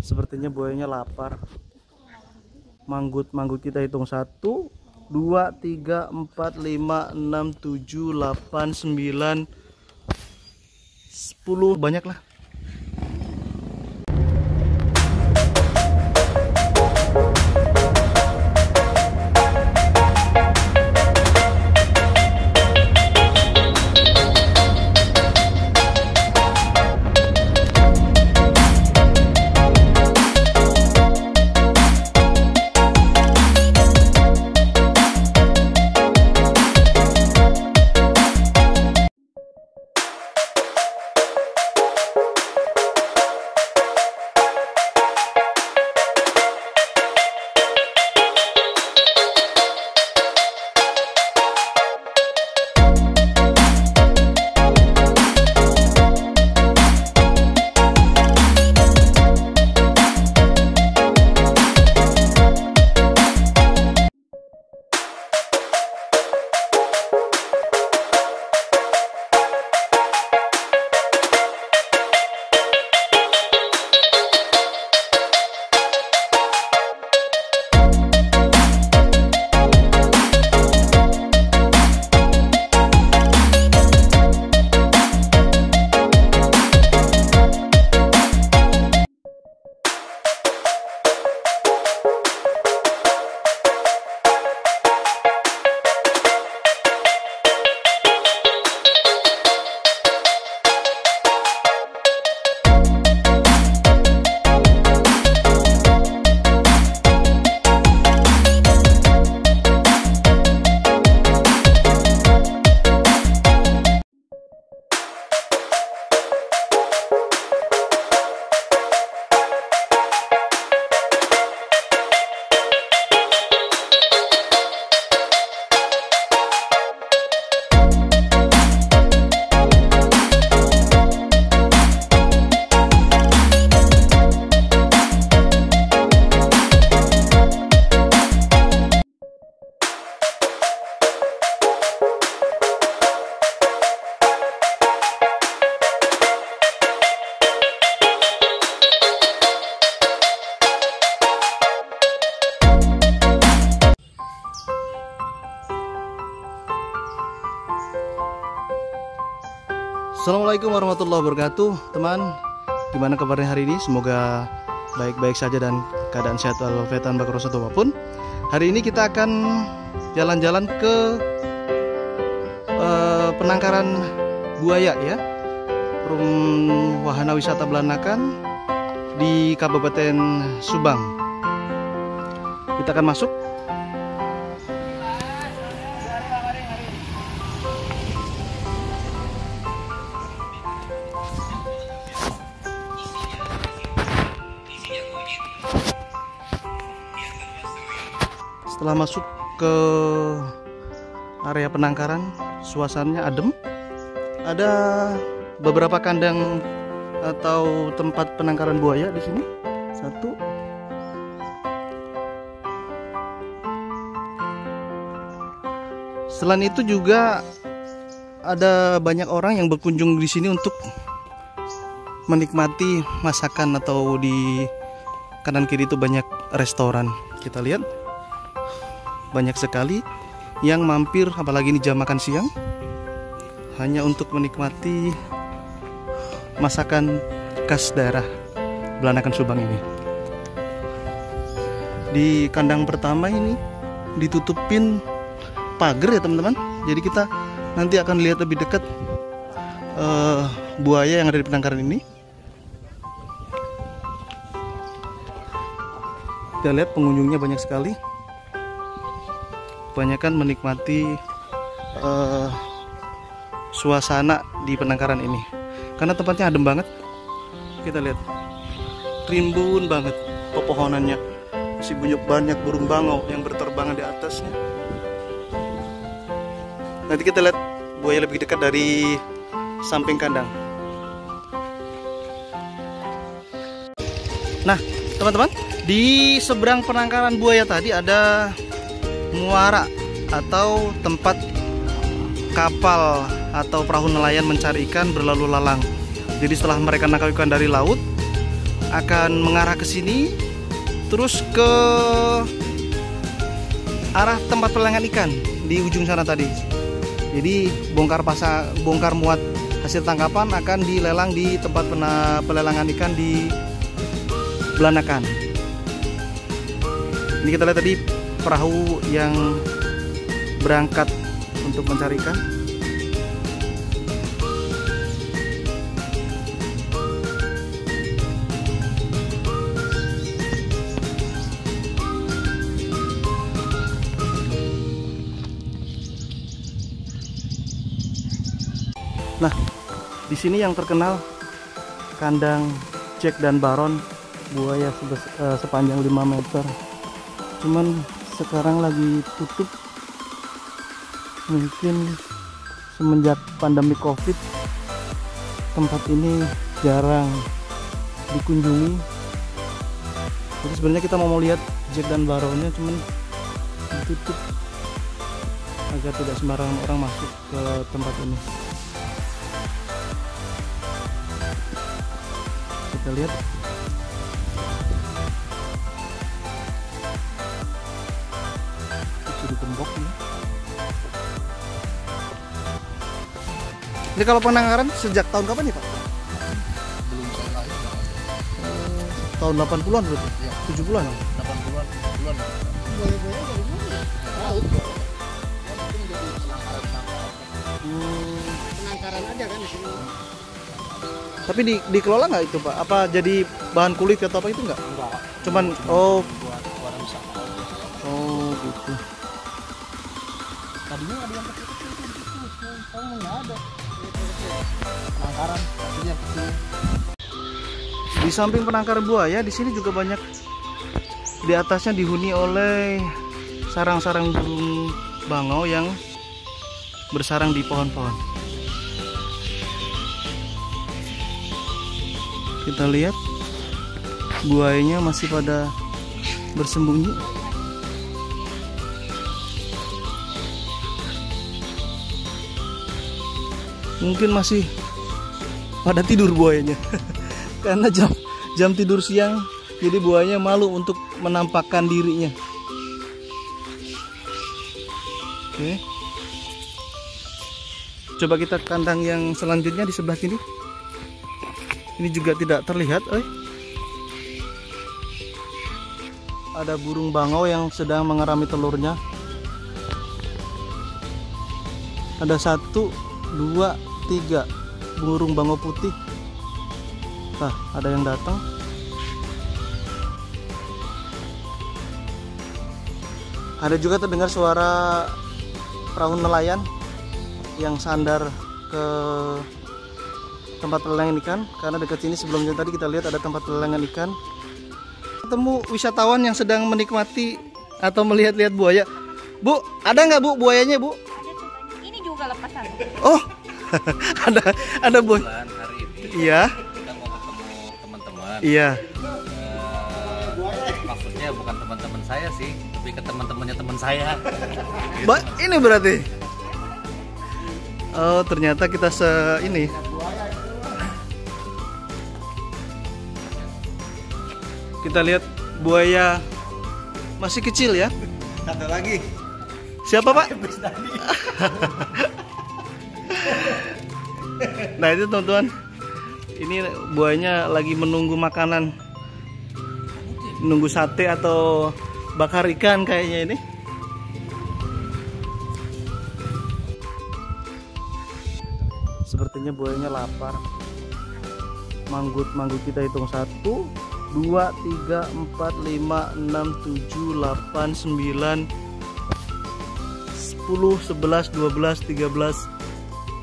Sepertinya buayanya lapar. Manggut manggut kita hitung satu, dua, tiga, empat, lima, enam, tujuh, delapan, sembilan, sepuluh banyak lah. Assalamualaikum warahmatullahi wabarakatuh. Teman Gimana kabarnya hari ini? Semoga baik-baik saja dan keadaan sehat walafiatan bakar satu apa pun. Hari ini kita akan jalan-jalan ke uh, penangkaran buaya ya. Rum Wahana Wisata Belanakan di Kabupaten Subang. Kita akan masuk setelah masuk ke area penangkaran suasananya adem. Ada beberapa kandang atau tempat penangkaran buaya di sini. Satu. Selain itu juga ada banyak orang yang berkunjung di sini untuk menikmati masakan atau di kanan kiri itu banyak restoran. Kita lihat banyak sekali yang mampir apalagi ini jam makan siang. Hanya untuk menikmati masakan khas daerah Belanakan Subang ini. Di kandang pertama ini ditutupin pagar ya teman-teman. Jadi kita nanti akan lihat lebih dekat uh, buaya yang ada di penangkaran ini. Kita lihat pengunjungnya banyak sekali kebanyakan menikmati uh, suasana di penangkaran ini. Karena tempatnya adem banget. Kita lihat. Rimbun banget pepohonannya. Masih banyak banyak burung bangau yang berterbangan di atasnya. Nanti kita lihat buaya lebih dekat dari samping kandang. Nah teman-teman di seberang penangkaran buaya tadi ada muara atau tempat kapal atau perahu nelayan mencari ikan berlalu lalang. Jadi setelah mereka nangkap ikan dari laut, akan mengarah ke sini terus ke arah tempat pelelangan ikan di ujung sana tadi. Jadi bongkar pasang bongkar muat hasil tangkapan akan dilelang di tempat pelelangan ikan di Belanakan. Ini kita lihat tadi perahu yang berangkat untuk mencari ikan. Nah, di sini yang terkenal kandang Jack dan Baron buaya uh, sepanjang 5 meter. Cuman sekarang lagi tutup. Mungkin semenjak pandemi Covid tempat ini jarang dikunjungi. Jadi sebenarnya kita mau lihat Jack dan Baronnya cuman ditutup agar tidak sembarangan orang masuk ke tempat ini. kita lihat gembok ini ini kalau penangkaran sejak tahun kapan nih pak? belum saya lahir oh, tahun 80-an berarti? Ya. 70-an? 80-an 70-an Boleh-boleh dari mana? Laut. Hmm. Penangkaran aja kan di sini. Tapi di, dikelola nggak itu pak? Apa jadi bahan kulit atau apa itu nggak? enggak Cuman oh Di samping penangkaran buaya, di sini juga banyak di atasnya dihuni oleh sarang-sarang burung bangau yang bersarang di pohon-pohon. kita lihat buayanya masih pada bersembunyi mungkin masih pada tidur buayanya. Karena jam jam tidur siang jadi buayanya malu untuk menampakkan dirinya. Oke. Coba kita kandang yang selanjutnya di sebelah sini. Ini juga tidak terlihat eh. Ada burung bangau yang sedang mengerami telurnya. Ada satu dua tiga. Burung bangau putih. Nah ada yang datang. Ada juga terdengar suara perahu nelayan yang sandar ke tempat pelelangan ikan. Karena dekat sini sebelumnya tadi kita lihat ada tempat pelelangan ikan. Ketemu wisatawan yang sedang menikmati atau melihat-lihat buaya. Bu ada nggak Bu buayanya Bu? Ini juga lepasan. Oh ada ada bu hari ini iya. kita mau ketemu teman-teman. iya. Eh, maksudnya bukan teman-teman saya sih, tapi ke teman-temannya teman saya. Ba ini berarti? Oh ternyata kita se ini. Kita lihat buaya masih kecil ya. Ada lagi. Siapa pak nah itu teman-teman ini buayanya lagi menunggu makanan. Nunggu sate atau bakar ikan kayaknya ini. Sepertinya buayanya lapar. Manggut manggut kita hitung satu 2 3 4 5 6 7 8 9 10 11 12 13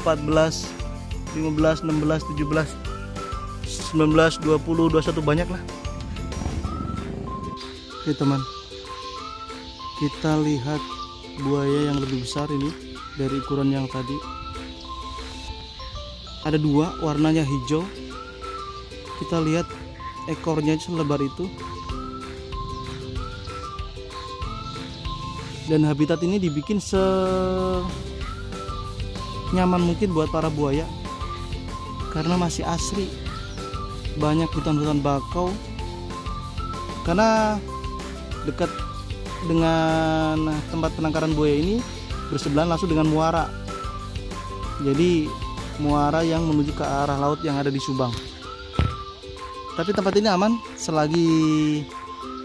14 15 16 17 19 20 21 banyak lah. Oke teman. Kita lihat buaya yang lebih besar ini dari ukuran yang tadi. Ada dua warnanya hijau. Kita lihat ekornya selebar itu. Dan habitat ini dibikin se nyaman mungkin buat para buaya karena masih asri. Banyak hutan-hutan bakau. Karena dekat dengan tempat penangkaran buaya ini bersebelahan langsung dengan muara. Jadi muara yang menuju ke arah laut yang ada di Subang. Tapi tempat ini aman selagi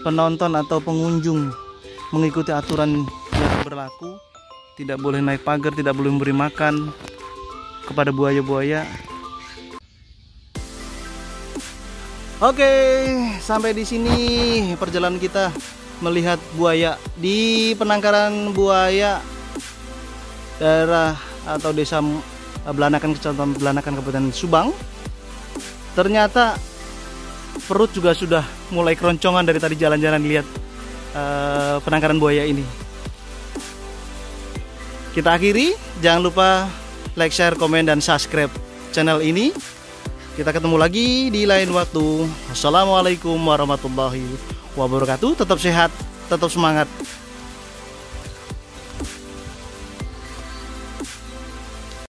penonton atau pengunjung mengikuti aturan yang berlaku. Tidak boleh naik pagar tidak boleh memberi makan kepada buaya-buaya Oke, sampai di sini perjalanan kita melihat buaya di penangkaran buaya daerah atau desa Belanakan Kecamatan Belanakan Kabupaten Subang. Ternyata perut juga sudah mulai keroncongan dari tadi jalan-jalan lihat eh, penangkaran buaya ini. Kita akhiri, jangan lupa like, share, komen, dan subscribe channel ini. Kita ketemu lagi di lain waktu. Wassalamualaikum warahmatullahi wabarakatuh. Tetap sehat, tetap semangat.